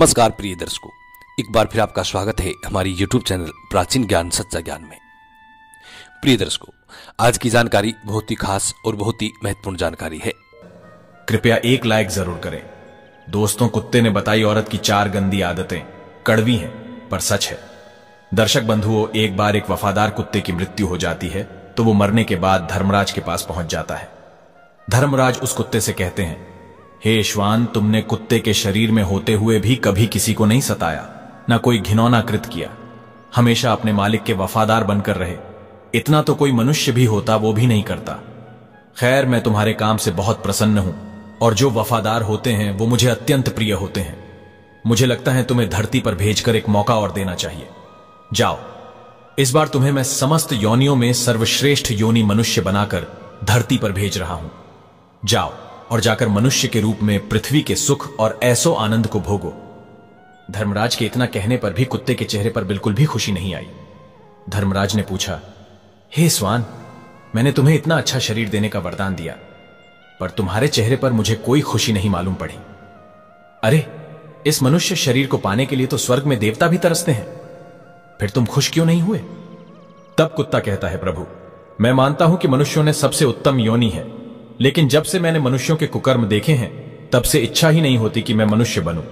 नमस्कार प्रिय दर्शकों, एक बार फिर आपका स्वागत है हमारी YouTube चैनल प्राचीन ज्ञान, सच्चा ज्ञान में। प्रिय दर्शकों, आज की जानकारी बहुत ही खास और बहुत ही महत्वपूर्ण जानकारी है। कृपया एक लाइक ज़रूर करें। दोस्तों, कुत्ते ने बताई औरत की चार गंदी आदतें। कड़वी हैं, पर सच है। दर्शक बंधुओं, एक बार एक वफादार कुत्ते की मृत्यु हो जाती है तो वो मरने के बाद धर्मराज के पास पहुँच जाता है। धर्मराज उस कुत्ते से कहते हैं हे श्वान तुमने कुत्ते के शरीर में होते हुए भी कभी किसी को नहीं सताया, ना कोई घिनौना कृत किया। हमेशा अपने मालिक के वफादार बनकर रहे। इतना तो कोई मनुष्य भी होता, वो भी नहीं करता। खैर, मैं तुम्हारे काम से बहुत प्रसन्न हूँ, और जो वफादार होते हैं, वो मुझे अत्यंत प्रिय होते हैं। मुझे लगता है तुम्हें धरती पर भेजकर एक मौका और देना चाहिए। जाओ। इस बार तुम्हें मैं समस्त योनियों में सर्वश्रेष्ठ योनि मनुष्य बनाकर धरती पर भेज रहा हूँ। जाओ। और जाकर मनुष्य के रूप में पृथ्वी के सुख और ऐसो आनंद को भोगो। धर्मराज के इतना कहने पर भी कुत्ते के चेहरे पर बिल्कुल भी खुशी नहीं आई। धर्मराज ने पूछा, हे स्वान, मैंने तुम्हें इतना अच्छा शरीर देने का वरदान दिया, पर तुम्हारे चेहरे पर मुझे कोई खुशी नहीं मालूम पड़ी। अरे, इस मनुष्य शरीर को पाने के लिए तो स्वर्ग में देवता भी तरसते हैं। फिर तुम खुश क्यों नहीं हुए? तब कुत्ता कहता है, प्रभु, मैं मानता हूँ कि मनुष्यों ने सबसे उत्तम योनि है। लेकिन जब से मैंने मनुष्यों के कुकर्म देखे हैं, तब से इच्छा ही नहीं होती कि मैं मनुष्य बनूं।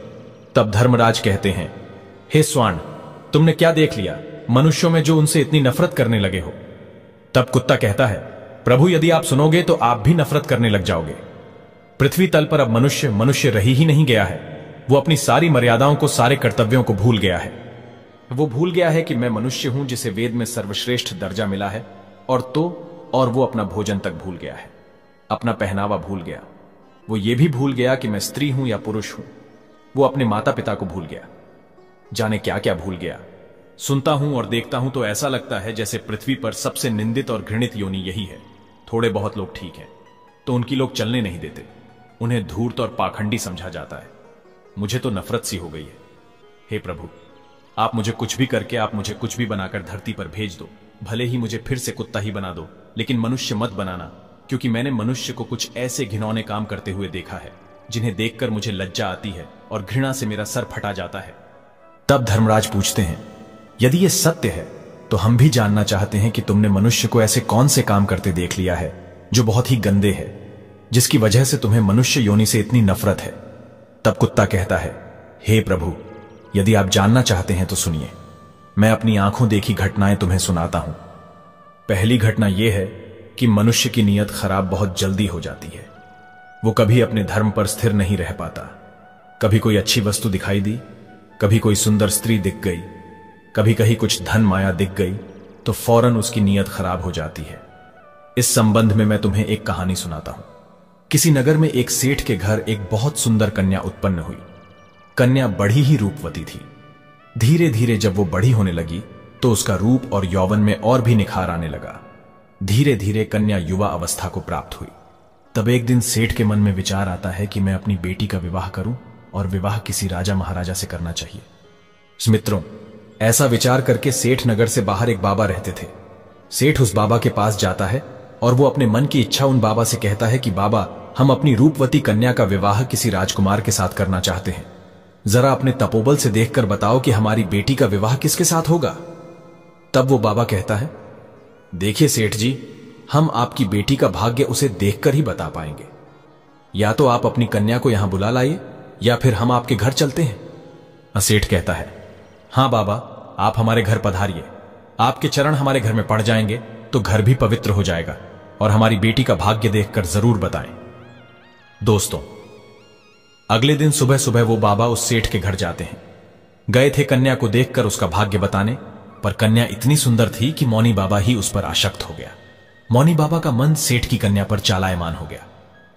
तब धर्मराज कहते हैं, हे स्वर्ण तुमने क्या देख लिया? मनुष्यों में जो उनसे इतनी नफरत करने लगे हो। तब कुत्ता कहता है, प्रभु, यदि आप सुनोगे तो आप भी नफरत करने लग जाओगे। पृथ्वी तल पर अब मनुष्य मनुष्य रही ही नहीं गया है। वो अपनी सारी मर्यादाओं को, सारे कर्तव्यों को भूल गया है। वो भूल गया है कि मैं मनुष्य हूँ, जिसे वेद में सर्वश्रेष्ठ दर्जा मिला है, और तो और वो अपना भोजन तक भूल गया है। अपना पहनावा भूल गया। वो ये भी भूल गया कि मैं स्त्री हूँ या पुरुष हूँ। वो अपने माता पिता को भूल गया। जाने क्या क्या भूल गया। सुनता हूँ और देखता हूँ तो ऐसा लगता है जैसे पृथ्वी पर सबसे निंदित और घृणित योनि यही है। थोड़े बहुत लोग ठीक हैं तो उनकी लोग चलने नहीं देते। उन्हें धूर्त और पाखंडी समझा जाता है। मुझे तो नफरत सी हो गई है। हे प्रभु, आप मुझे कुछ भी करके आप मुझे कुछ भी बनाकर धरती पर भेज दो। भले ही मुझे फिर से कुत्ता ही बना दो, लेकिन मनुष्य मत बनाना। क्योंकि मैंने मनुष्य को कुछ ऐसे घिनौने काम करते हुए देखा है, जिन्हें देखकर मुझे लज्जा आती है और घृणा से मेरा सर फटा जाता है। तब धर्मराज पूछते हैं, यदि यह सत्य है तो हम भी जानना चाहते हैं कि तुमने मनुष्य को ऐसे कौन से काम करते देख लिया है, जो बहुत ही गंदे है, जिसकी वजह से तुम्हें मनुष्य योनि से इतनी नफरत है। तब कुत्ता कहता है, हे प्रभु, यदि आप जानना चाहते हैं तो सुनिए। मैं अपनी आँखों देखी घटनाएँ तुम्हें सुनाता हूँ। पहली घटना यह है कि मनुष्य की नीयत खराब बहुत जल्दी हो जाती है। वो कभी अपने धर्म पर स्थिर नहीं रह पाता। कभी कोई अच्छी वस्तु दिखाई दी, कभी कोई सुंदर स्त्री दिख गई, कभी कहीं कुछ धन माया दिख गई तो फ़ौरन उसकी नीयत खराब हो जाती है। इस संबंध में मैं तुम्हें एक कहानी सुनाता हूँ। किसी नगर में एक सेठ के घर एक बहुत सुंदर कन्या उत्पन्न हुई। कन्या बड़ी ही रूपवती थी। धीरे धीरे जब वो बड़ी होने लगी तो उसका रूप और यौवन में और भी निखार आने लगा। धीरे धीरे कन्या युवा अवस्था को प्राप्त हुई। तब एक दिन सेठ के मन में विचार आता है कि मैं अपनी बेटी का विवाह करूँ और विवाह किसी राजा महाराजा से करना चाहिए। मित्रों, ऐसा विचार करके सेठ नगर से बाहर एक बाबा रहते थे। सेठ उस बाबा के पास जाता है और वो अपने मन की इच्छा उन बाबा से कहता है कि, बाबा, हम अपनी रूपवती कन्या का विवाह किसी राजकुमार के साथ करना चाहते हैं। जरा अपने तपोबल से देखकर बताओ कि हमारी बेटी का विवाह किसके साथ होगा? तब वो बाबा कहता है देखिए सेठ जी, हम आपकी बेटी का भाग्य उसे देखकर ही बता पाएँगे। या तो आप अपनी कन्या को यहाँ बुला लाइए, या फिर हम आपके घर चलते हैं। सेठ कहता है, हाँ बाबा, आप हमारे घर पधारिए। आपके चरण हमारे घर में पड़ जाएँगे तो घर भी पवित्र हो जाएगा, और हमारी बेटी का भाग्य देखकर ज़रूर बताएँ। दोस्तों, अगले दिन सुबह सुबह वो बाबा उस सेठ के घर जाते हैं। गए थे कन्या को देखकर उसका भाग्य बताने पर कन्या इतनी सुंदर थी कि मौनी बाबा ही उस पर आशक्त हो गया। मौनी बाबा का मन सेठ की कन्या पर चालायमान हो गया।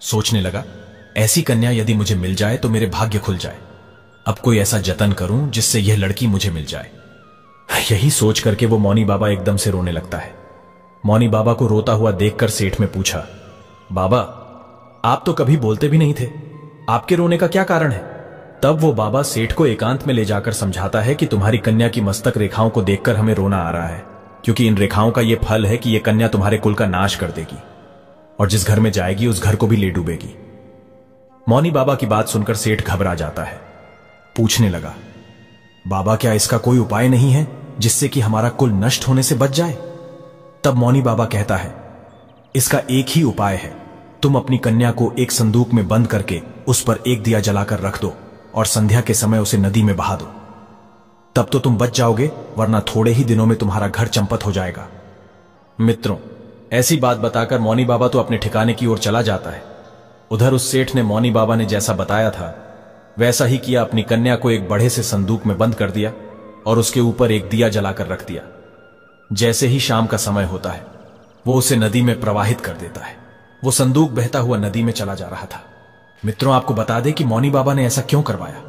सोचने लगा, ऐसी कन्या यदि मुझे मिल जाए तो मेरे भाग्य खुल जाए। अब कोई ऐसा जतन करूँ जिससे यह लड़की मुझे मिल जाए। यही सोच करके वो मौनी बाबा एकदम से रोने लगता है। मौनी बाबा को रोता हुआ देखकर सेठ में पूछा, बाबा, आप तो कभी बोलते भी नहीं थे। आपके रोने का क्या कारण है? तब वो बाबा सेठ को एकांत में ले जाकर समझाता है कि तुम्हारी कन्या की मस्तक रेखाओं को देखकर हमें रोना आ रहा है, क्योंकि इन रेखाओं का यह फल है कि यह कन्या तुम्हारे कुल का नाश कर देगी, और जिस घर में जाएगी, उस घर को भी ले डूबेगी। मौनी बाबा की बात सुनकर सेठ घबरा जाता है। पूछने लगा, बाबा, क्या इसका कोई उपाय नहीं है जिससे कि हमारा कुल नष्ट होने से बच जाए? तब मौनी बाबा कहता है, इसका एक ही उपाय है। तुम अपनी कन्या को एक संदूक में बंद करके उस पर एक दिया जलाकर रख दो। और संध्या के समय उसे नदी में बहा दो। तब तो तुम बच जाओगे, वरना थोड़े ही दिनों में तुम्हारा घर चंपत हो जाएगा। मित्रों, ऐसी बात बताकर मौनी बाबा तो अपने ठिकाने की ओर चला जाता है। उधर उस सेठ ने मौनी बाबा ने जैसा बताया था, वैसा ही किया अपनी कन्या को एक बड़े से संदूक में बंद कर दिया और उसके ऊपर एक दिया जलाकर रख दिया। जैसे ही शाम का समय होता है, वो उसे नदी में प्रवाहित कर देता है। वो संदूक बहता हुआ नदी में चला जा रहा था। मित्रों, आपको बता दें कि मौनी बाबा ने ऐसा क्यों करवाया?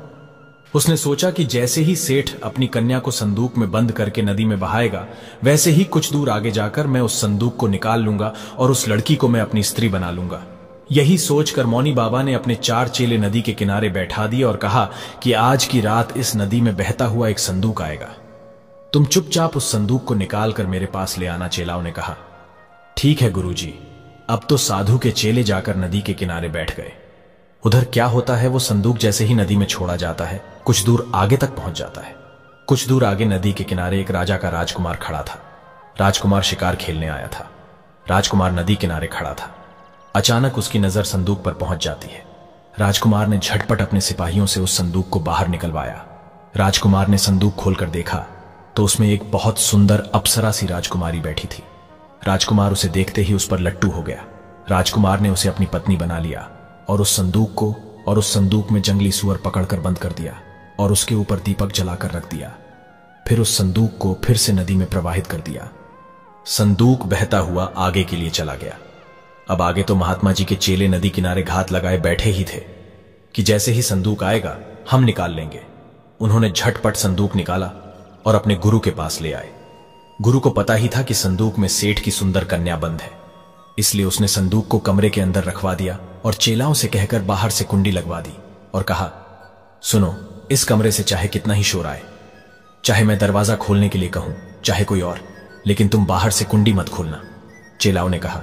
उसने सोचा कि जैसे ही सेठ अपनी कन्या को संदूक में बंद करके नदी में बहाएगा, वैसे ही कुछ दूर आगे जाकर मैं उस संदूक को निकाल लूँगा और उस लड़की को मैं अपनी स्त्री बना लूँगा। यही सोचकर मौनी बाबा ने अपने चार चेले नदी के किनारे बैठा दिए और कहा कि आज की रात इस नदी में बहता हुआ एक संदूक आएगा। तुम चुपचाप उस संदूक को निकालकर मेरे पास ले आना, चेलाओं ने कहा। ठीक है, गुरुजी। अब तो साधु के चेले जाकर नदी के किनारे बैठ गए। उधर क्या होता है वो संदूक जैसे ही नदी में छोड़ा जाता है, कुछ दूर आगे तक पहुँच जाता है। कुछ दूर आगे नदी के किनारे एक राजा का राजकुमार खड़ा था। राजकुमार शिकार खेलने आया था। राजकुमार नदी किनारे खड़ा था। अचानक उसकी नज़र संदूक पर पहुँच जाती है। राजकुमार ने झटपट अपने सिपाहियों से उस संदूक को बाहर निकलवाया। राजकुमार ने संदूक खोलकर देखा तो उसमें एक बहुत सुंदर अप्सरा सी राजकुमारी बैठी थी। राजकुमार उसे देखते ही उस पर लट्टू हो गया। राजकुमार ने उसे अपनी पत्नी बना लिया। और उस संदूक को और उस संदूक में जंगली सुअर पकड़कर बंद कर दिया और उसके ऊपर दीपक जलाकर रख दिया। फिर उस संदूक को फिर से नदी में प्रवाहित कर दिया। संदूक बहता हुआ आगे के लिए चला गया। अब आगे तो महात्मा जी के चेले नदी किनारे घात लगाए बैठे ही थे कि जैसे ही संदूक आएगा, हम निकाल लेंगे। उन्होंने झटपट संदूक निकाला और अपने गुरु के पास ले आए। गुरु को पता ही था कि संदूक में सेठ की सुंदर कन्या बंद है। इसलिए उसने संदूक को कमरे के अंदर रखवा दिया और चेलाओं से कहकर बाहर से कुंडी लगवा दी और कहा, सुनो, इस कमरे से चाहे कितना ही शोर आए। चाहे मैं दरवाज़ा खोलने के लिए कहूँ, चाहे कोई और, लेकिन तुम बाहर से कुंडी मत खोलना, चेलाओं ने कहा।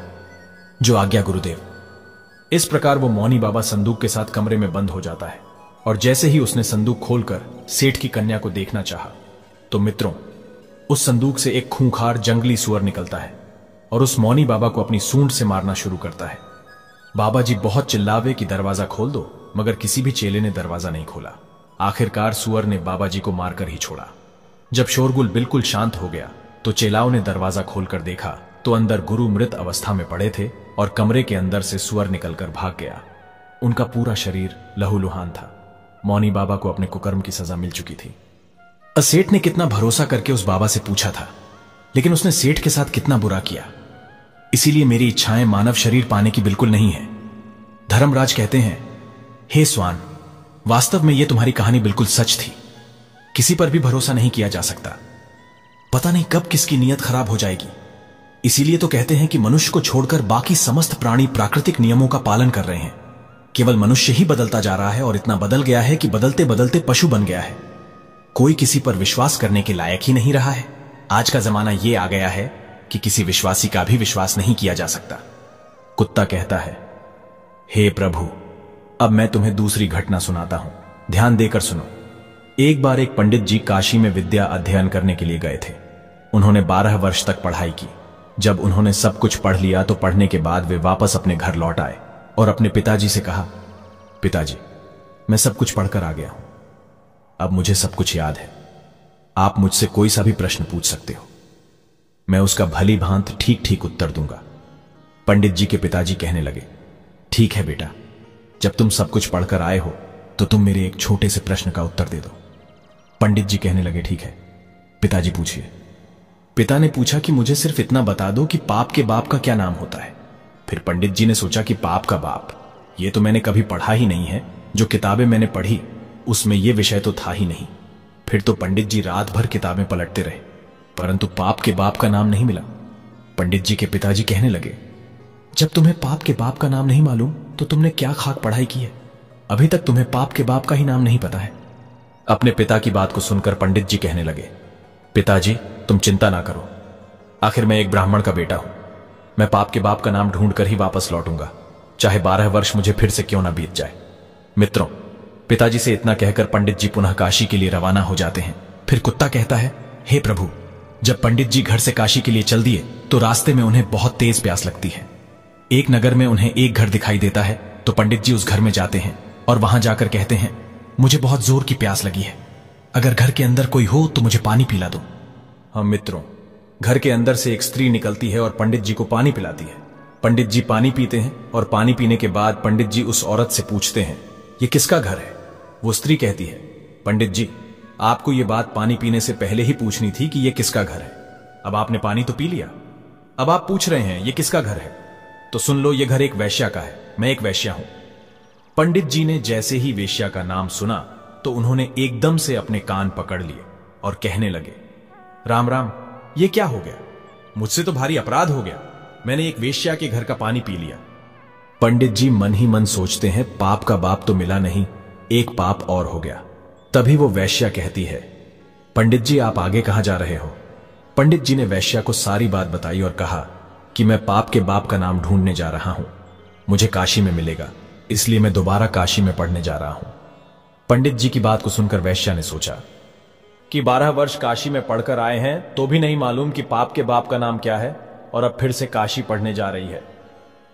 जो आज्ञा गुरुदेव, इस प्रकार वो मौनी बाबा संदूक के साथ कमरे में बंद हो जाता है और जैसे ही उसने संदूक खोलकर सेठ की कन्या को देखना चाहा तो मित्रों, उस संदूक से एक खूंखार जंगली सुअर निकलता है। और उस मौनी बाबा को अपनी सूंड से मारना शुरू करता है। बाबा जी बहुत चिल्लावे कि दरवाज़ा खोल दो, मगर किसी भी चेले ने दरवाज़ा नहीं खोला। आखिरकार सुअर ने बाबा जी को मारकर ही छोड़ा। जब शोरगुल बिल्कुल शांत हो गया तो चेलाओं ने दरवाज़ा खोलकर देखा तो अंदर गुरु मृत अवस्था में पड़े थे और कमरे के अंदर से सुअर निकलकर भाग गया। उनका पूरा शरीर लहूलुहान था। मौनी बाबा को अपने कुकर्म की सजा मिल चुकी थी। सेठ ने कितना भरोसा करके उस बाबा से पूछा था, लेकिन उसने सेठ के साथ कितना बुरा किया। इसीलिए मेरी इच्छाएँ मानव शरीर पाने की बिल्कुल नहीं है। धर्मराज कहते हैं, हे स्वान, वास्तव में यह तुम्हारी कहानी बिल्कुल सच थी। किसी पर भी भरोसा नहीं किया जा सकता। पता नहीं कब किसकी नीयत खराब हो जाएगी। इसीलिए तो कहते हैं कि मनुष्य को छोड़कर बाकी समस्त प्राणी प्राकृतिक नियमों का पालन कर रहे हैं। केवल मनुष्य ही बदलता जा रहा है और इतना बदल गया है कि बदलते बदलते पशु बन गया है। कोई किसी पर विश्वास करने के लायक ही नहीं रहा है। आज का जमाना यह आ गया है कि किसी विश्वासी का भी विश्वास नहीं किया जा सकता। कुत्ता कहता है, हे प्रभु, अब मैं तुम्हें दूसरी घटना सुनाता हूँ। ध्यान देकर सुनो। एक बार एक पंडित जी काशी में विद्या अध्ययन करने के लिए गए थे। उन्होंने बारह वर्ष तक पढ़ाई की। जब उन्होंने सब कुछ पढ़ लिया तो पढ़ने के बाद वे वापस अपने घर लौट आए और अपने पिताजी से कहा, पिताजी, मैं सब कुछ पढ़कर आ गया हूँ। अब मुझे सब कुछ याद है। आप मुझसे कोई सा भी प्रश्न पूछ सकते हो। मैं उसका भली भांत ठीक ठीक उत्तर दूँगा। पंडित जी के पिताजी कहने लगे, ठीक है बेटा, जब तुम सब कुछ पढ़कर आए हो तो तुम मेरे एक छोटे से प्रश्न का उत्तर दे दो। पंडित जी कहने लगे, ठीक है। पिताजी पूछिए पिता ने पूछा कि मुझे सिर्फ़ इतना बता दो कि पाप के बाप का क्या नाम होता है? फिर पंडित जी ने सोचा कि पाप का बाप, ये तो मैंने कभी पढ़ा ही नहीं है, जो किताबें मैंने पढ़ी, उसमें यह विषय तो था ही नहीं। फिर तो पंडित जी रात भर किताबें पलटते रहे। परंतु पाप के बाप का नाम नहीं मिला। पंडित जी के पिताजी कहने लगे, जब तुम्हें पाप के बाप का नाम नहीं मालूम तो तुमने क्या खाक पढ़ाई की है? अभी तक तुम्हें पाप के बाप का ही नाम नहीं पता है। अपने पिता की बात को सुनकर पंडित जी कहने लगे, पिताजी, तुम चिंता ना करो। आखिर मैं एक ब्राह्मण का बेटा हूँ। मैं पाप के बाप का नाम ढूंढकर ही वापस लौटूँगा। चाहे बारह वर्ष मुझे फिर से क्यों ना बीत जाए। मित्रों, पिताजी से इतना कहकर पंडित जी पुनः काशी के लिए रवाना हो जाते हैं। फिर कुत्ता कहता है, हे प्रभु जब पंडित जी घर से काशी के लिए चल दिए तो रास्ते में उन्हें बहुत तेज प्यास लगती है। एक नगर में उन्हें एक घर दिखाई देता है तो पंडित जी उस घर में जाते हैं और वहाँ जाकर कहते हैं, मुझे बहुत ज़ोर की प्यास लगी है। अगर घर के अंदर कोई हो तो मुझे पानी पिला दो। हम मित्रों, घर के अंदर से एक स्त्री निकलती है और पंडित जी को पानी पिलाती है। पंडित जी पानी पीते हैं और पानी पीने के बाद पंडित जी उस औरत से पूछते हैं, ये किसका घर है? वो स्त्री कहती है, पंडित जी आपको ये बात पानी पीने से पहले ही पूछनी थी कि यह किसका घर है। अब आपने पानी तो पी लिया। अब आप पूछ रहे हैं यह किसका घर है? तो सुन लो, ये घर एक वैश्या का है। मैं एक वैश्या हूँ। पंडित जी ने जैसे ही वेश्या का नाम सुना तो उन्होंने एकदम से अपने कान पकड़ लिए और कहने लगे, राम राम, ये क्या हो गया? मुझसे तो भारी अपराध हो गया। मैंने एक वेश्या के घर का पानी पी लिया। पंडित जी मन ही मन सोचते हैं, पाप का बाप तो मिला नहीं, एक पाप और हो गया। तभी वो वैश्या कहती है, पंडित जी, आप आगे कहाँ जा रहे हो? पंडित जी ने वैश्या को सारी बात बताई और कहा कि मैं पाप के बाप का नाम ढूँढने जा रहा हूँ। मुझे काशी में मिलेगा, इसलिए मैं दोबारा काशी में पढ़ने जा रहा हूँ। पंडित जी की बात को सुनकर वैश्या ने सोचा कि बारह वर्ष काशी में पढ़कर आए हैं तो भी नहीं मालूम कि पाप के बाप का नाम क्या है, और अब फिर से काशी पढ़ने जा रही है।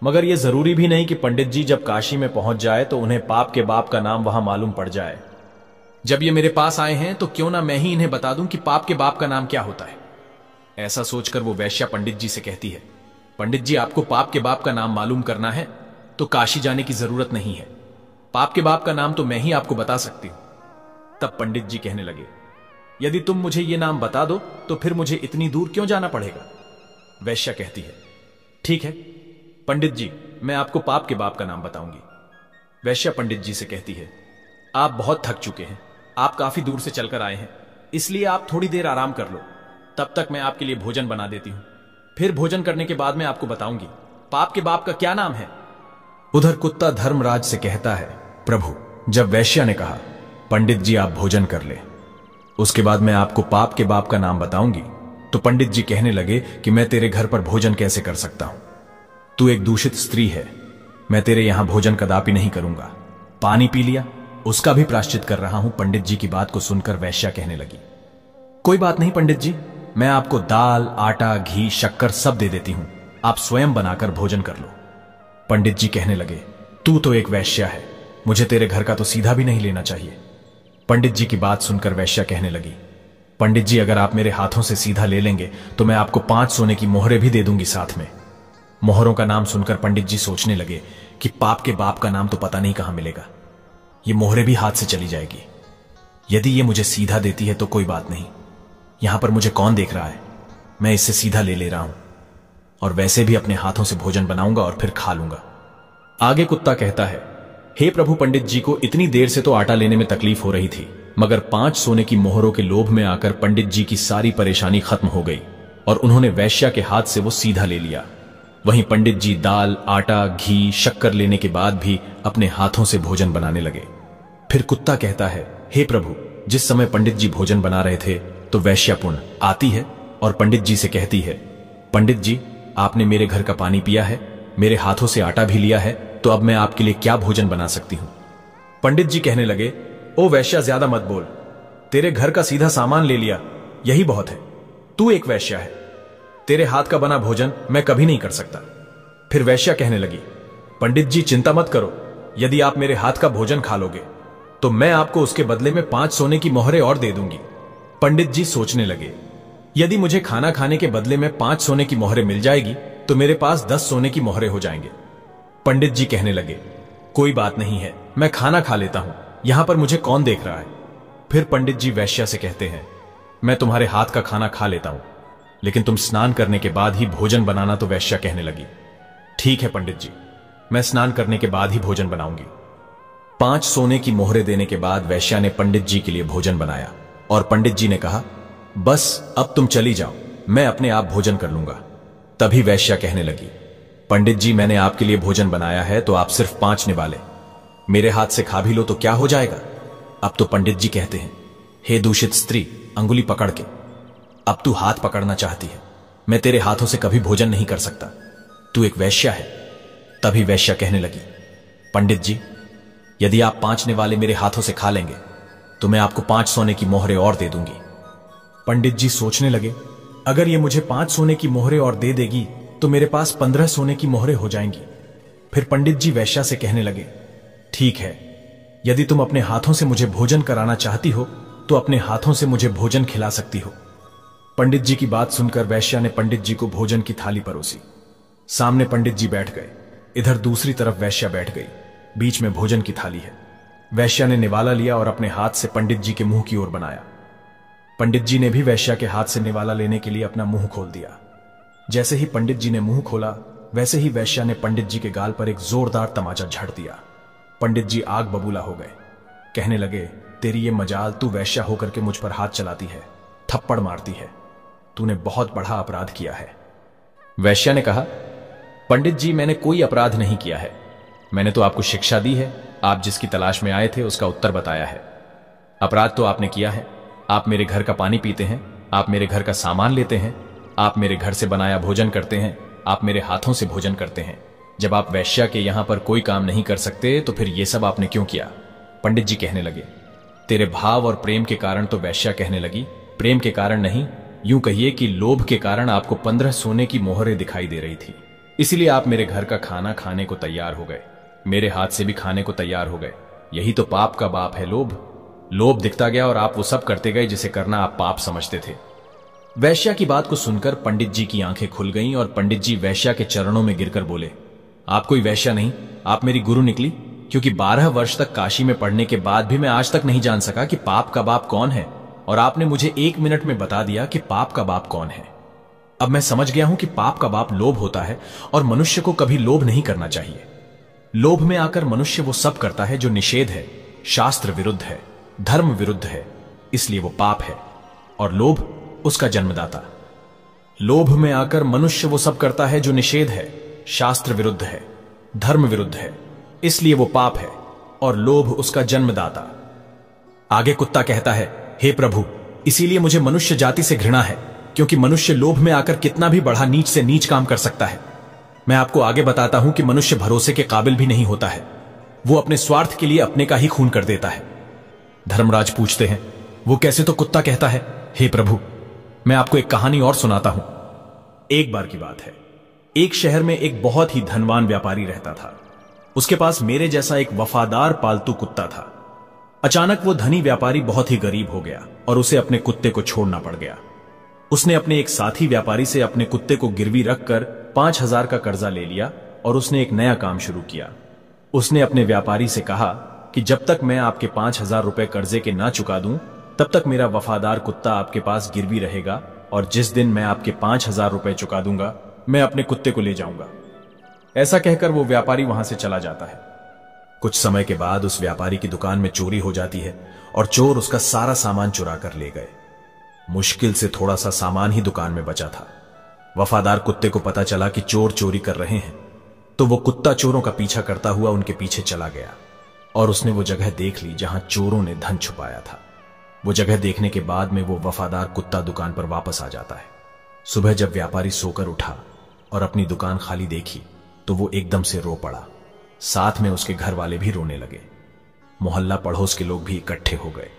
मगर यह ज़रूरी भी नहीं कि पंडित जी जब काशी में पहुँच जाए तो उन्हें पाप के बाप का नाम वहाँ मालूम पड़ जाए। जब ये मेरे पास आए हैं तो क्यों ना मैं ही इन्हें बता दूँ कि पाप के बाप का नाम क्या होता है। ऐसा सोचकर वो वैश्या पंडित जी से कहती है, पंडित जी, आपको पाप के बाप का नाम मालूम करना है तो काशी जाने की ज़रूरत नहीं है। पाप के बाप का नाम तो मैं ही आपको बता सकती हूँ। तब पंडित जी कहने लगे, यदि तुम मुझे यह नाम बता दो तो फिर मुझे इतनी दूर क्यों जाना पड़ेगा? वैश्या कहती है, ठीक है, पंडित जी, मैं आपको पाप के बाप का नाम बताऊँगी। वैश्या पंडित जी से कहती है, आप बहुत थक चुके हैं आप काफ़ी दूर से चलकर आए हैं। इसलिए आप थोड़ी देर आराम कर लो। तब तक मैं आपके लिए भोजन बना देती हूँ। फिर भोजन करने के बाद मैं आपको बताऊँगी, पाप के बाप का क्या नाम है? उधर कुत्ता धर्मराज से कहता है, प्रभु, जब वैश्या ने कहा, पंडित जी आप भोजन कर ले। उसके बाद मैं आपको पाप के बाप का नाम बताऊँगी तो पंडित जी कहने लगे कि मैं तेरे घर पर भोजन कैसे कर सकता हूँ? तू एक दूषित स्त्री है, मैं तेरे यहाँ भोजन कदापि नहीं करूँगा। पानी पी लिया उसका भी प्राश्चित कर रहा हूँ, पंडित जी की बात को सुनकर वैश्या कहने लगी। कोई बात नहीं, पंडित जी। मैं आपको दाल, आटा, घी, शक्कर सब दे देती हूँ। आप स्वयं बनाकर भोजन कर लो। पंडित जी कहने लगे, तू तो एक वैश्या है। मुझे तेरे घर का तो सीधा भी नहीं लेना चाहिए। पंडित जी की बात सुनकर वैश्या कहने लगी, पंडित जी, अगर आप मेरे हाथों से सीधा ले लेंगे तो मैं आपको पाँच सोने की मोहरे भी दे दूँगी साथ में। मोहरों का नाम सुनकर पंडित जी सोचने लगे कि पाप के बाप का नाम तो पता नहीं कहाँ मिलेगा। ये मोहरे भी हाथ से चली जाएगी। यदि ये मुझे सीधा देती है तो कोई बात नहीं। यहाँ पर मुझे कौन देख रहा है? मैं इससे सीधा ले ले रहा हूँ। और वैसे भी अपने हाथों से भोजन बनाऊँगा और फिर खा लूँगा। आगे कुत्ता कहता है, हे प्रभु पंडित जी को इतनी देर से तो आटा लेने में तकलीफ़ हो रही थी, मगर पाँच सोने की मोहरों के लोभ में आकर पंडित जी की सारी परेशानी खत्म हो गई, और उन्होंने वैश्या के हाथ से वो सीधा ले लिया। वहीं पंडित जी दाल, आटा, घी, शक्कर लेने के बाद भी अपने हाथों से भोजन बनाने लगे। फिर कुत्ता कहता है, हे प्रभु, जिस समय पंडित जी भोजन बना रहे थे तो वैश्यापुण आती है और पंडित जी से कहती है, पंडित जी, आपने मेरे घर का पानी पिया है, मेरे हाथों से आटा भी लिया है तो अब मैं आपके लिए क्या भोजन बना सकती हूँ? पंडित जी कहने लगे, ओ वैश्या, ज़्यादा मत बोल। तेरे घर का सीधा सामान ले लिया, यही बहुत है। तू एक वैश्या है। तेरे हाथ का बना भोजन मैं कभी नहीं कर सकता। फिर वैश्या कहने लगी, पंडित जी, चिंता मत करो। यदि आप मेरे हाथ का भोजन खा लोगे तो मैं आपको उसके बदले में पाँच सोने की मोहरे और दे दूँगी। पंडित जी सोचने लगे, यदि मुझे खाना खाने के बदले में पाँच सोने की मोहरे मिल जाएगी तो मेरे पास दस सोने की मोहरे हो जाएँगे। पंडित जी कहने लगे, कोई बात नहीं है, मैं खाना खा लेता हूँ, यहाँ पर मुझे कौन देख रहा है? फिर पंडित जी वैश्या से कहते हैं, मैं तुम्हारे हाथ का खाना खा लेता हूँ, लेकिन तुम स्नान करने के बाद ही भोजन बनाना तो वैश्या कहने लगी, ठीक है पंडित जी, मैं स्नान करने के बाद ही भोजन बनाऊँगी। पाँच सोने की मोहरे देने के बाद वैश्या ने पंडित जी के लिए भोजन बनाया और पंडित जी ने कहा, बस, अब तुम चली जाओ, मैं अपने आप भोजन कर लूँगा। तभी वैश्या कहने लगी, पंडित जी, मैंने आपके लिए भोजन बनाया है तो आप सिर्फ़ पाँच निवाले। मेरे हाथ से खा भी लो तो क्या हो जाएगा? अब तो पंडित जी कहते हैं, हे दूषित स्त्री, अंगुली पकड़ के, अब तू हाथ पकड़ना चाहती है। मैं तेरे हाथों से कभी भोजन नहीं कर सकता। तू एक वैश्या है। तभी वैश्या कहने लगी, पंडित जी यदि आप पांचने वाले मेरे हाथों से खा लेंगे तो मैं आपको पाँच सोने की मोहरे और दे दूँगी। पंडित जी सोचने लगे, अगर ये मुझे पाँच सोने की मोहरे और दे देगी तो मेरे पास पंद्रह सोने की मोहरे हो जाएँगी। फिर पंडित जी वैश्या से कहने लगे, ठीक है, यदि तुम अपने हाथों से मुझे भोजन कराना चाहती हो तो अपने हाथों से मुझे भोजन खिला सकती हो। पंडित जी की बात सुनकर वैश्या ने पंडित जी को भोजन की थाली परोसी। सामने पंडित जी बैठ गए। इधर दूसरी तरफ़ वैश्या बैठ गई। बीच में भोजन की थाली है। वैश्या ने निवाला लिया और अपने हाथ से पंडित जी के मुँह की ओर बनाया। पंडित जी ने भी वैश्या के हाथ से निवाला लेने के लिए अपना मुँह खोल दिया। जैसे ही पंडित जी ने मुँह खोला, वैसे ही वैश्या ने पंडित जी के गाल पर एक जोरदार तमाचा झड़ दिया। पंडित जी आग बबूला हो गए। कहने लगे, तेरी ये मजाल तू वैश्या होकर के मुझ पर हाथ चलाती है, थप्पड़ मारती है। तूने बहुत बड़ा अपराध किया है। वैश्या ने कहा, पंडित जी, मैंने कोई अपराध नहीं किया है। मैंने तो आपको शिक्षा दी है। आप जिसकी तलाश में आए थे, उसका उत्तर बताया है। अपराध तो आपने किया है। आप मेरे घर का पानी पीते हैं, आप मेरे घर का सामान लेते हैं, आप मेरे घर से बनाया भोजन करते हैं, आप मेरे हाथों से भोजन करते हैं। जब आप वैश्या के यहाँ पर कोई काम नहीं कर सकते तो फिर यह सब आपने क्यों किया? पंडित जी कहने लगे, तेरे भाव और प्रेम के कारण तो वैश्या कहने लगी। प्रेम के कारण नहीं, यूँ कहिए कि लोभ के कारण आपको पंद्रह सोने की मोहरें दिखाई दे रही थी। इसलिए आप मेरे घर का खाना खाने को तैयार हो गए। मेरे हाथ से भी खाने को तैयार हो गए। यही तो पाप का बाप है लोभ। लोभ दिखता गया और आप वो सब करते गए जिसे करना आप पाप समझते थे। वैश्या की बात को सुनकर पंडित जी की आँखें खुल गईं और पंडित जी वैश्या के चरणों में गिरकर बोले, आप कोई वैश्या नहीं, आप मेरी गुरु निकली, क्योंकि बारह वर्ष तक काशी में पढ़ने के बाद भी मैं आज तक नहीं जान सका कि पाप का बाप कौन है, और आपने मुझे एक मिनट में बता दिया कि पाप का बाप कौन है। अब मैं समझ गया हूँ कि पाप का बाप लोभ होता है और मनुष्य को कभी लोभ नहीं करना चाहिए। लोभ में आकर मनुष्य वो सब करता है जो निषेध है, शास्त्र विरुद्ध है, धर्म विरुद्ध है, इसलिए वो पाप है, और लोभ उसका जन्मदाता। लोभ में आकर मनुष्य वो सब करता है जो निषेध है, शास्त्र विरुद्ध है, धर्म विरुद्ध है, इसलिए वो पाप है, और लोभ उसका जन्मदाता। आगे कुत्ता कहता है, हे प्रभु, इसीलिए मुझे मनुष्य जाति से घृणा है, क्योंकि मनुष्य लोभ में आकर कितना भी बढ़ा नीच से नीच काम कर सकता है। मैं आपको आगे बताता हूँ कि मनुष्य भरोसे के काबिल भी नहीं होता है। वो अपने स्वार्थ के लिए अपने का ही खून कर देता है। धर्मराज पूछते हैं, वो कैसे तो कुत्ता कहता है, हे प्रभु, मैं आपको एक कहानी और सुनाता हूँ। एक बार की बात है। एक शहर में एक बहुत ही धनवान व्यापारी रहता था। उसके पास मेरे जैसा एक वफादार पालतू कुत्ता था। अचानक वो धनी व्यापारी बहुत ही गरीब हो गया और उसे अपने कुत्ते को छोड़ना पड़ गया। उसने अपने एक साथी व्यापारी से अपने कुत्ते को गिरवी रखकर पाँच हज़ार का कर्जा ले लिया और उसने एक नया काम शुरू किया। उसने अपने व्यापारी से कहा कि जब तक मैं आपके पाँच हज़ार रुपए कर्जे के ना चुका दूँ, तब तक मेरा वफादार कुत्ता आपके पास गिरवी रहेगा और जिस दिन मैं आपके पाँच हज़ार रुपए चुका दूँगा, मैं अपने कुत्ते को ले जाऊँगा। ऐसा कहकर वो व्यापारी वहाँ से चला जाता है। कुछ समय के बाद उस व्यापारी की दुकान में चोरी हो जाती है और चोर उसका सारा सामान चुरा कर ले गए। मुश्किल से थोड़ा सा सामान ही दुकान में बचा था। वफादार कुत्ते को पता चला कि चोर चोरी कर रहे हैं तो वो कुत्ता चोरों का पीछा करता हुआ उनके पीछे चला गया और उसने वो जगह देख ली जहाँ चोरों ने धन छुपाया था। वो जगह देखने के बाद में वो वफादार कुत्ता दुकान पर वापस आ जाता है। सुबह जब व्यापारी सोकर उठा और अपनी दुकान खाली देखी तो वो एकदम से रो पड़ा। साथ में उसके घर वाले भी रोने लगे। मोहल्ला पड़ोस के लोग भी इकट्ठे हो गए।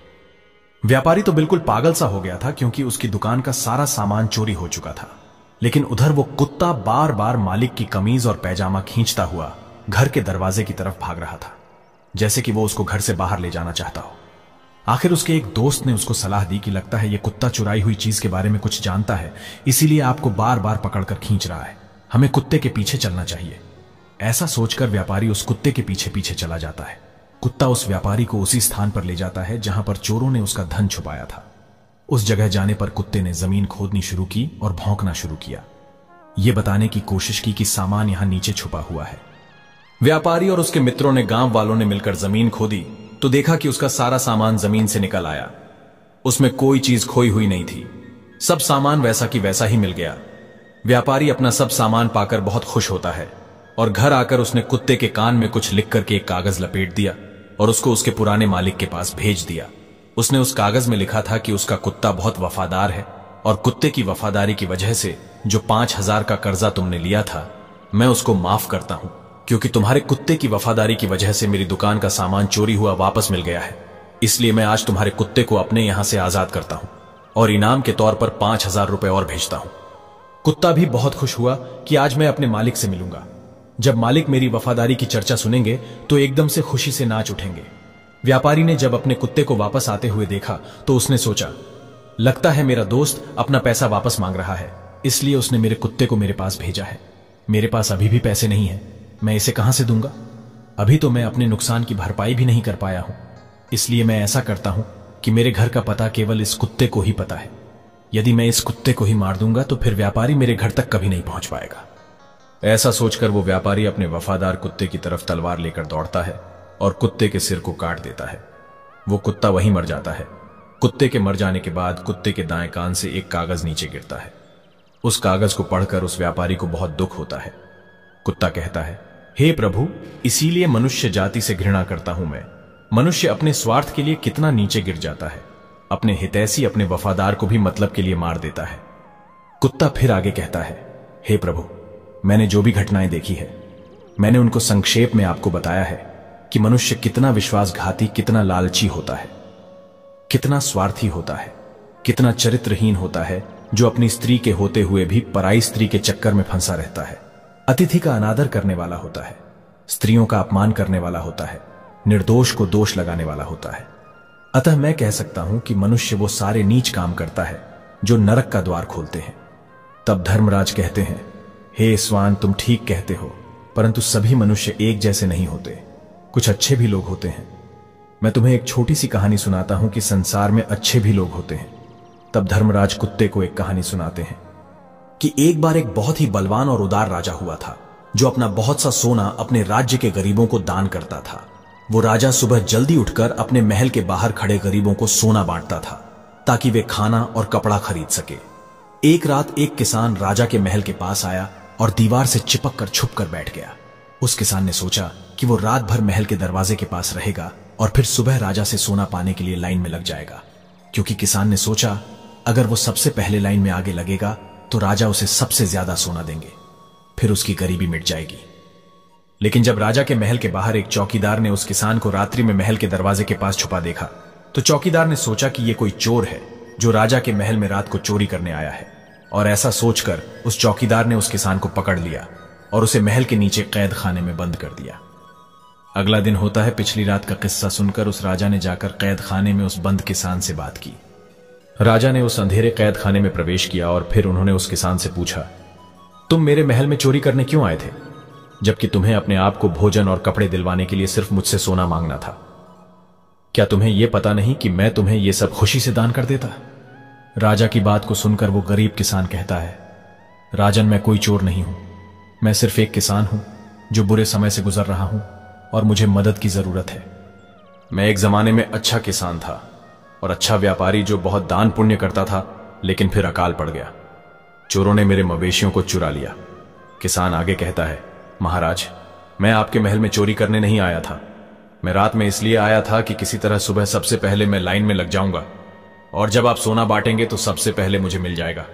व्यापारी तो बिल्कुल पागल सा हो गया था क्योंकि उसकी दुकान का सारा सामान चोरी हो चुका था। लेकिन उधर वो कुत्ता बार बार मालिक की कमीज और पैजामा खींचता हुआ घर के दरवाजे की तरफ़ भाग रहा था, जैसे कि वो उसको घर से बाहर ले जाना चाहता हो। आखिर उसके एक दोस्त ने उसको सलाह दी कि लगता है ये कुत्ता चुराई हुई चीज़ के बारे में कुछ जानता है, इसीलिए आपको बार बार पकड़कर खींच रहा है। हमें कुत्ते के पीछे चलना चाहिए। ऐसा सोचकर व्यापारी उस कुत्ते के पीछे पीछे चला जाता है। कुत्ता उस व्यापारी को उसी स्थान पर ले जाता है जहाँ पर चोरों ने उसका धन छुपाया था। उस जगह जाने पर कुत्ते ने ज़मीन खोदनी शुरू की और भौंकना शुरू किया। यह बताने की कोशिश की कि सामान यहाँ नीचे छुपा हुआ है। व्यापारी और उसके मित्रों ने गाँव वालों ने मिलकर ज़मीन खोदी तो देखा कि उसका सारा सामान ज़मीन से निकल आया। उसमें कोई चीज़ खोई हुई नहीं थी। सब सामान वैसा की वैसा ही मिल गया। व्यापारी अपना सब सामान पाकर बहुत खुश होता है और घर आकर उसने कुत्ते के कान में कुछ लिख करके एक कागज़ लपेट दिया। और उसको उसके पुराने मालिक के पास भेज दिया। उसने उस कागज़ में लिखा था कि उसका कुत्ता बहुत वफादार है और कुत्ते की वफादारी की वजह से जो पाँच हज़ार का कर्जा तुमने लिया था, मैं उसको माफ़ करता हूँ, क्योंकि तुम्हारे कुत्ते की वफादारी की वजह से मेरी दुकान का सामान चोरी हुआ वापस मिल गया है। इसलिए मैं आज तुम्हारे कुत्ते को अपने यहाँ से आज़ाद करता हूँ और इनाम के तौर पर पाँच हज़ार रुपए और भेजता हूँ। कुत्ता भी बहुत खुश हुआ कि आज मैं अपने मालिक से मिलूँगा। जब मालिक मेरी वफादारी की चर्चा सुनेंगे तो एकदम से खुशी से नाच उठेंगे। व्यापारी ने जब अपने कुत्ते को वापस आते हुए देखा तो उसने सोचा, लगता है मेरा दोस्त अपना पैसा वापस मांग रहा है, इसलिए उसने मेरे कुत्ते को मेरे पास भेजा है। मेरे पास अभी भी पैसे नहीं है। मैं इसे कहाँ से दूँगा? अभी तो मैं अपने नुकसान की भरपाई भी नहीं कर पाया हूँ। इसलिए मैं ऐसा करता हूँ कि मेरे घर का पता केवल इस कुत्ते को ही पता है। यदि मैं इस कुत्ते को ही मार दूँगा तो फिर व्यापारी मेरे घर तक कभी नहीं पहुँच पाएगा। ऐसा सोचकर वो व्यापारी अपने वफादार कुत्ते की तरफ़ तलवार लेकर दौड़ता है और कुत्ते के सिर को काट देता है। वो कुत्ता वहीं मर जाता है। कुत्ते के मर जाने के बाद कुत्ते के दाएँ कान से एक कागज़ नीचे गिरता है। उस कागज़ को पढ़कर उस व्यापारी को बहुत दुख होता है। कुत्ता कहता है, हे hey प्रभु, इसीलिए मनुष्य जाति से घृणा करता हूँ मैं। मनुष्य अपने स्वार्थ के लिए कितना नीचे गिर जाता है। अपने हितैषी अपने वफादार को भी मतलब के लिए मार देता है। कुत्ता फिर आगे कहता है, हे hey प्रभु मैंने जो भी घटनाएँ देखी है, मैंने उनको संक्षेप में आपको बताया है कि मनुष्य कितना विश्वासघाती, कितना लालची होता है, कितना स्वार्थी होता है, कितना चरित्रहीन होता है, जो अपनी स्त्री के होते हुए भी पराई स्त्री के चक्कर में फंसा रहता है। अतिथि का अनादर करने वाला होता है, स्त्रियों का अपमान करने वाला होता है, निर्दोष को दोष लगाने वाला होता है। अतः मैं कह सकता हूँ कि मनुष्य वो सारे नीच काम करता है, जो नरक का द्वार खोलते हैं। तब धर्मराज कहते हैं हे स्वान, तुम ठीक कहते हो, परंतु सभी मनुष्य एक जैसे नहीं होते। कुछ अच्छे भी लोग होते हैं। मैं तुम्हें एक छोटी सी कहानी सुनाता हूँ कि संसार में अच्छे भी लोग होते हैं। तब धर्मराज कुत्ते को एक कहानी सुनाते हैं कि एक बार एक बहुत ही बलवान और उदार राजा हुआ था, जो अपना बहुत सा सोना अपने राज्य के गरीबों को दान करता था। वो राजा सुबह जल्दी उठकर अपने महल के बाहर खड़े गरीबों को सोना बांटता था, ताकि वे खाना और कपड़ा खरीद सके। एक रात एक किसान राजा के महल के पास आया और दीवार से चिपक कर छुप कर बैठ गया। उस किसान ने सोचा कि वो रात भर महल के दरवाजे के पास रहेगा और फिर सुबह राजा से सोना पाने के लिए लाइन में लग जाएगा। क्योंकि किसान ने सोचा, अगर वो सबसे पहले लाइन में आगे लगेगा तो राजा उसे सबसे ज़्यादा सोना देंगे। फिर उसकी गरीबी मिट जाएगी। लेकिन जब राजा के महल के बाहर एक चौकीदार ने उस किसान को रात्रि में महल के दरवाजे के पास छुपा देखा तो चौकीदार ने सोचा कि यह कोई चोर है, जो राजा के महल में रात को चोरी करने आया है। और ऐसा सोचकर उस चौकीदार ने उस किसान को पकड़ लिया और उसे महल के नीचे कैद खाने में बंद कर दिया। अगला दिन होता है पिछली रात का किस्सा सुनकर उस राजा ने जाकर कैद खाने में उस बंद किसान से बात की। राजा ने उस अंधेरे कैद खाने में प्रवेश किया और फिर उन्होंने उस किसान से पूछा, तुम मेरे महल में चोरी करने क्यों आए थे? जबकि तुम्हें अपने आप को भोजन और कपड़े दिलवाने के लिए सिर्फ़ मुझसे सोना मांगना था। क्या तुम्हें यह पता नहीं कि मैं तुम्हें यह सब खुशी से दान कर देता? राजा की बात को सुनकर वो गरीब किसान कहता है, राजन, मैं कोई चोर नहीं हूँ। मैं सिर्फ़ एक किसान हूँ, जो बुरे समय से गुजर रहा हूँ और मुझे मदद की ज़रूरत है। मैं एक जमाने में अच्छा किसान था और अच्छा व्यापारी जो बहुत दान पुण्य करता था, लेकिन फिर अकाल पड़ गया। चोरों ने मेरे मवेशियों को चुरा लिया। किसान आगे कहता है, महाराज, मैं आपके महल में चोरी करने नहीं आया था। मैं रात में इसलिए आया था कि किसी तरह सुबह सबसे पहले मैं लाइन में लग जाऊँगा। और जब आप सोना बांटेंगे तो सबसे पहले मुझे मिल जाएगा।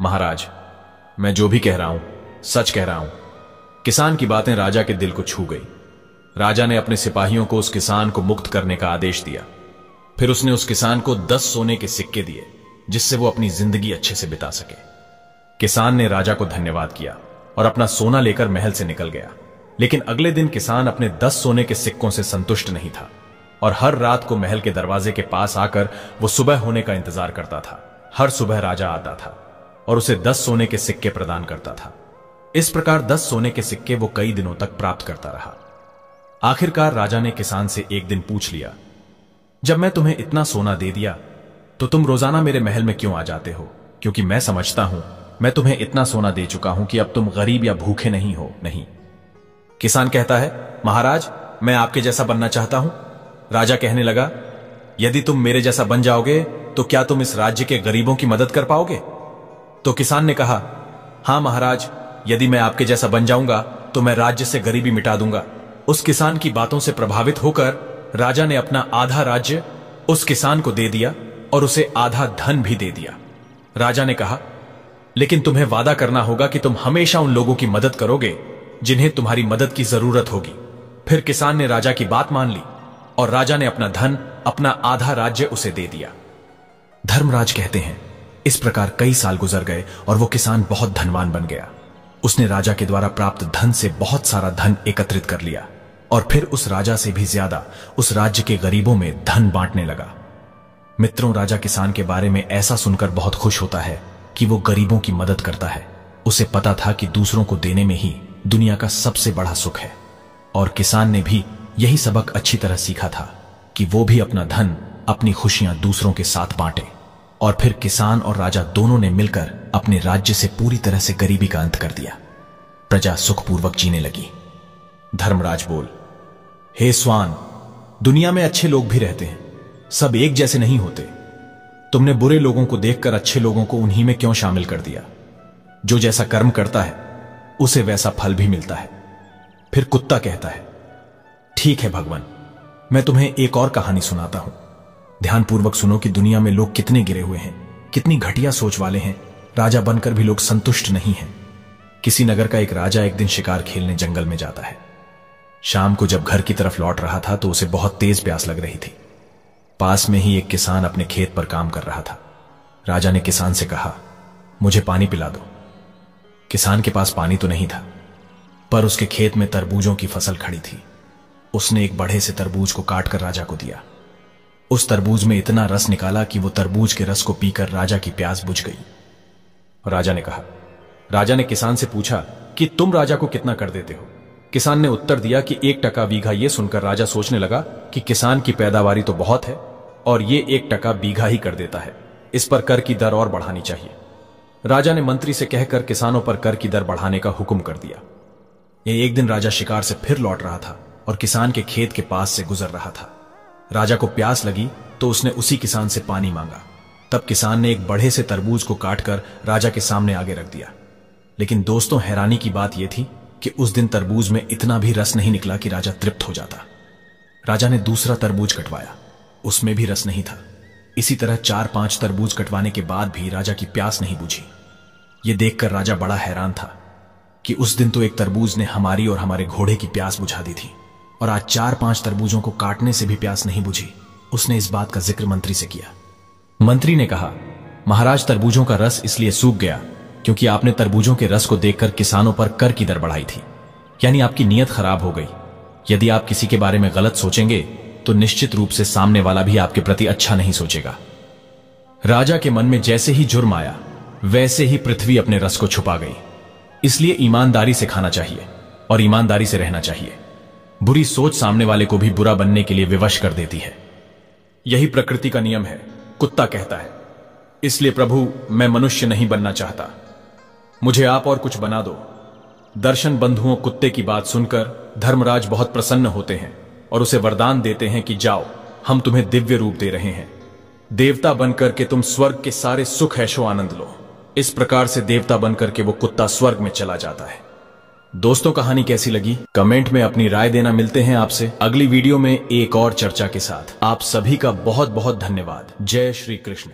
महाराज, मैं जो भी कह रहा हूँ, सच कह रहा हूँ, किसान की बातें राजा के दिल को छू गई। राजा ने अपने सिपाहियों को उस किसान को मुक्त करने का आदेश दिया। फिर उसने उस किसान को दस सोने के सिक्के दिए, जिससे वो अपनी ज़िंदगी अच्छे से बिता सके। किसान ने राजा को धन्यवाद किया और अपना सोना लेकर महल से निकल गया। लेकिन अगले दिन किसान अपने दस सोने के सिक्कों से संतुष्ट नहीं था। और हर रात को महल के दरवाजे के पास आकर वो सुबह होने का इंतज़ार करता था। हर सुबह राजा आता था और उसे दस सोने के सिक्के प्रदान करता था। इस प्रकार दस सोने के सिक्के वो कई दिनों तक प्राप्त करता रहा। आखिरकार राजा ने किसान से एक दिन पूछ लिया, जब मैं तुम्हें इतना सोना दे दिया तो तुम रोज़ाना मेरे महल में क्यों आ जाते हो? क्योंकि मैं समझता हूँ, मैं तुम्हें इतना सोना दे चुका हूँ कि अब तुम गरीब या भूखे नहीं हो, नहीं। किसान कहता है, महाराज, मैं आपके जैसा बनना चाहता हूँ। राजा कहने लगा, यदि तुम मेरे जैसा बन जाओगे तो क्या तुम इस राज्य के गरीबों की मदद कर पाओगे? तो किसान ने कहा, हाँ महाराज, यदि मैं आपके जैसा बन जाऊँगा तो मैं राज्य से गरीबी मिटा दूँगा। उस किसान की बातों से प्रभावित होकर राजा ने अपना आधा राज्य उस किसान को दे दिया और उसे आधा धन भी दे दिया। राजा ने कहा, लेकिन तुम्हें वादा करना होगा कि तुम हमेशा उन लोगों की मदद करोगे, जिन्हें तुम्हारी मदद की ज़रूरत होगी। फिर किसान ने राजा की बात मान ली। और राजा ने अपना धन, अपना आधा राज्य उसे दे दिया। धर्मराज कहते हैं, इस प्रकार कई साल गुजर गए और वो किसान बहुत धनवान बन गया। उसने राजा के द्वारा प्राप्त धन से बहुत सारा धन एकत्रित कर लिया और फिर उस राजा से भी ज़्यादा उस राज्य के गरीबों में धन बांटने लगा। मित्रों, राजा किसान के बारे में ऐसा सुनकर बहुत खुश होता है कि वो गरीबों की मदद करता है। उसे पता था कि दूसरों को देने में ही दुनिया का सबसे बड़ा सुख है और किसान ने भी यही सबक अच्छी तरह सीखा था कि वो भी अपना धन, अपनी खुशियाँ दूसरों के साथ बांटे और फिर किसान और राजा दोनों ने मिलकर अपने राज्य से पूरी तरह से गरीबी का अंत कर दिया। प्रजा सुखपूर्वक जीने लगी। धर्मराज बोल, हे स्वान, दुनिया में अच्छे लोग भी रहते हैं। सब एक जैसे नहीं होते। तुमने बुरे लोगों को देखकर अच्छे लोगों को उन्हीं में क्यों शामिल कर दिया? जो जैसा कर्म करता है, उसे वैसा फल भी मिलता है। फिर कुत्ता कहता है ठीक है भगवान, मैं तुम्हें एक और कहानी सुनाता हूँ। ध्यानपूर्वक सुनो कि दुनिया में लोग कितने गिरे हुए हैं, कितनी घटिया सोच वाले हैं, राजा बनकर भी लोग संतुष्ट नहीं हैं। किसी नगर का एक राजा एक दिन शिकार खेलने जंगल में जाता है। शाम को जब घर की तरफ़ लौट रहा था तो उसे बहुत तेज प्यास लग रही थी। पास में ही एक किसान अपने खेत पर काम कर रहा था। राजा ने किसान से कहा, मुझे पानी पिला दो। किसान के पास पानी तो नहीं था, पर उसके खेत में तरबूजों की फ़सल खड़ी थी। उसने एक बड़े से तरबूज को काटकर राजा को दिया। उस तरबूज में इतना रस निकाला कि वो तरबूज के रस को पीकर राजा की प्यास बुझ गई। राजा ने कहा, राजा ने किसान से पूछा कि तुम राजा को कितना कर देते हो? किसान ने उत्तर दिया कि एक टका बीघा यह सुनकर राजा सोचने लगा कि किसान की पैदावारी तो बहुत है और ये एक टका बीघा ही कर देता है। इस पर कर की दर और बढ़ानी चाहिए। राजा ने मंत्री से कहकर किसानों पर कर की दर बढ़ाने का हुक्म कर दिया। यह एक दिन राजा शिकार से फिर लौट रहा था। और किसान के खेत के पास से गुजर रहा था। राजा को प्यास लगी तो उसने उसी किसान से पानी मांगा। तब किसान ने एक बड़े से तरबूज को काटकर राजा के सामने आगे रख दिया। लेकिन दोस्तों, हैरानी की बात यह थी कि उस दिन तरबूज में इतना भी रस नहीं निकला कि राजा तृप्त हो जाता। राजा ने दूसरा तरबूज कटवाया। उसमें भी रस नहीं था। इसी तरह चार पाँच तरबूज कटवाने के बाद भी राजा की प्यास नहीं बुझी। यह देखकर राजा बड़ा हैरान था कि उस दिन तो एक तरबूज ने हमारी और हमारे घोड़े की प्यास बुझा दी थी। और आज चार पाँच तरबूजों को काटने से भी प्यास नहीं बुझी। उसने इस बात का ज़िक्र मंत्री से किया। मंत्री ने कहा, महाराज, तरबूजों का रस इसलिए सूख गया क्योंकि आपने तरबूजों के रस को देखकर किसानों पर कर की दर बढ़ाई थी। यानी आपकी नीयत खराब हो गई। यदि आप किसी के बारे में गलत सोचेंगे तो निश्चित रूप से सामने वाला भी आपके प्रति अच्छा नहीं सोचेगा। राजा के मन में जैसे ही जुर्म आया, वैसे ही पृथ्वी अपने रस को छुपा गई। इसलिए ईमानदारी से खाना चाहिए और ईमानदारी से रहना चाहिए। बुरी सोच सामने वाले को भी बुरा बनने के लिए विवश कर देती है। यही प्रकृति का नियम है। कुत्ता कहता है, इसलिए प्रभु, मैं मनुष्य नहीं बनना चाहता। मुझे आप और कुछ बना दो। दर्शन बंधुओं कुत्ते की बात सुनकर धर्मराज बहुत प्रसन्न होते हैं और उसे वरदान देते हैं कि जाओ, हम तुम्हें दिव्य रूप दे रहे हैं। देवता बनकर के तुम स्वर्ग के सारे सुख ऐशो आनंद लो। इस प्रकार से देवता बनकर के वो कुत्ता स्वर्ग में चला जाता है। दोस्तों, कहानी कैसी लगी? कमेंट में अपनी राय देना मिलते हैं आपसे। अगली वीडियो में एक और चर्चा के साथ। आप सभी का बहुत बहुत धन्यवाद। जय श्री कृष्ण।